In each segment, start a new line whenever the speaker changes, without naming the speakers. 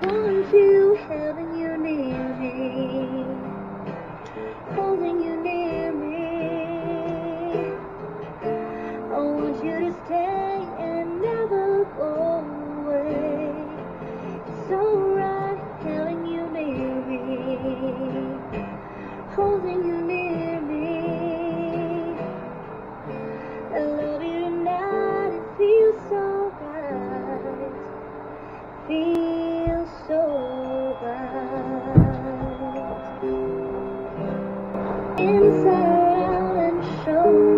Want you having you near me, holding you near me. I want you to stay and never go away. It's alright having you near me, holding you near. me. inside and show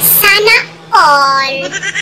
Sana all.